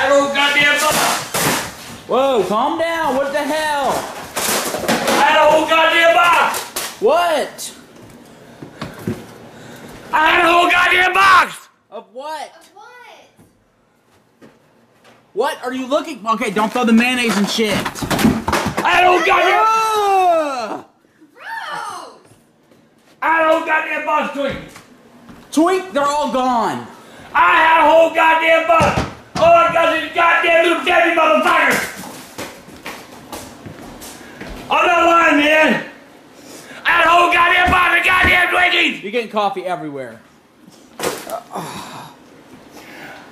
I don't goddamn box. Whoa, calm down. What the hell? I had a whole goddamn box. What? I had a whole goddamn box. Of what? Of what? What are you looking? Okay, don't throw the mayonnaise and shit. I had a whole goddamn. Ugh! Gross! I had a whole goddamn box twink. Twink, they're all gone. I had a whole goddamn box. All got is goddamn little Debbie motherfucker. I'm not lying, man. I had a whole goddamn box of goddamn Twinkies. You're getting coffee everywhere. I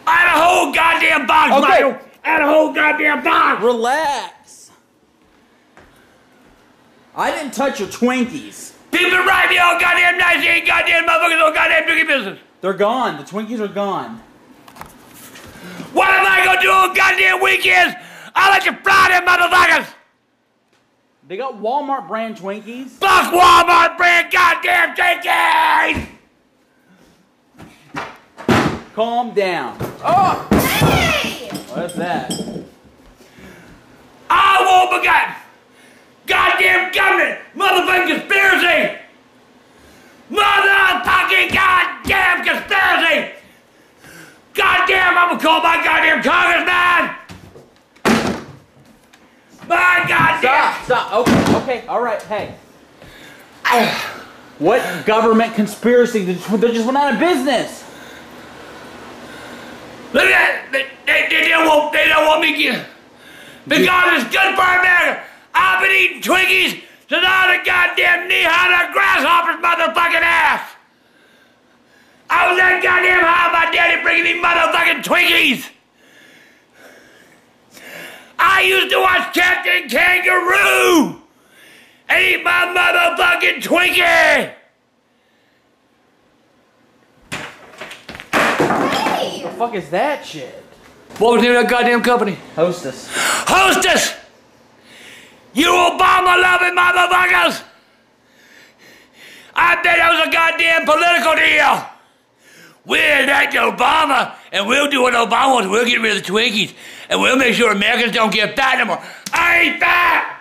had a whole goddamn box, Okay. Michael. I had a whole goddamn box. Relax. I didn't touch your Twinkies. People write me all goddamn nice, you ain't goddamn motherfuckers on goddamn Twinkie business. They're gone. The Twinkies are gone. Am do goddamn weekends? I'll let you fry them motherfuckers. They got Walmart brand Twinkies. Fuck Walmart brand goddamn Twinkies. Calm down. Oh, Hey! what's that? I won't forget. Goddamn government, motherfucking conspiracy. Stop, stop. Okay, okay, all right. Hey. What government conspiracy? They just they just went out of business. Look at that. They, they, they don't want, they don't want me to get. Because it's good for America. I've been eating Twinkies since I was a goddamn knee-high to a grasshopper's motherfucking ass. I was that goddamn high, my daddy bringing me motherfucking Twinkies. I used to watch Captain Kangaroo and eat my motherfucking Twinkie. Hey! The fuck is that shit? What was the name of that goddamn company? Hostess. Hostess! You Obama loving motherfuckers! I bet that was a goddamn political deal! We're elect Obama, and we'll do what Obama wants. We'll get rid of the Twinkies, and we'll make sure Americans don't get fat anymore. I ain't fat!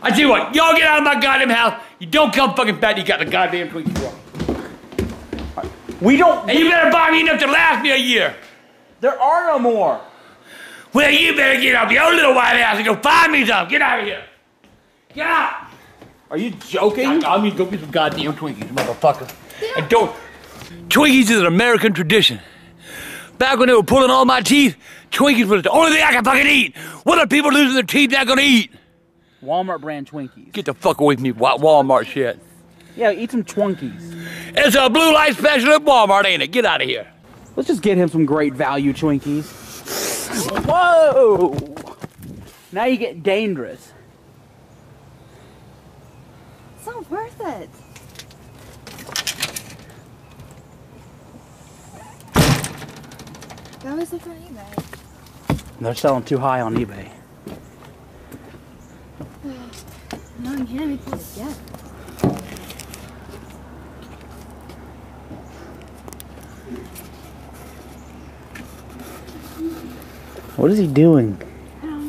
I tell you what, y'all get out of my goddamn house. You don't come fucking fat, you got the goddamn Twinkies wrong. We don't. And you better buy me enough to last me a year. There are no more. Well, you better get up your little white ass and go find me some. Get out of here. Get out. Are you joking? I'm gonna go get some goddamn Twinkies, motherfucker. And don't. Twinkies is an American tradition. Back when they were pulling all my teeth, Twinkies was the only thing I could fucking eat. What are people losing their teeth not gonna eat? Walmart brand Twinkies. Get the fuck away from me, Walmart shit. Yeah, eat some Twinkies. It's a blue light special at Walmart, ain't it? Get out of here. Let's just get him some great value Twinkies. Whoa! Now you get dangerous. It's not worth it. That was look on eBay. They're selling too high on eBay. No, you can't make it yet. What is he doing? I don't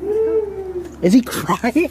know. Is he crying?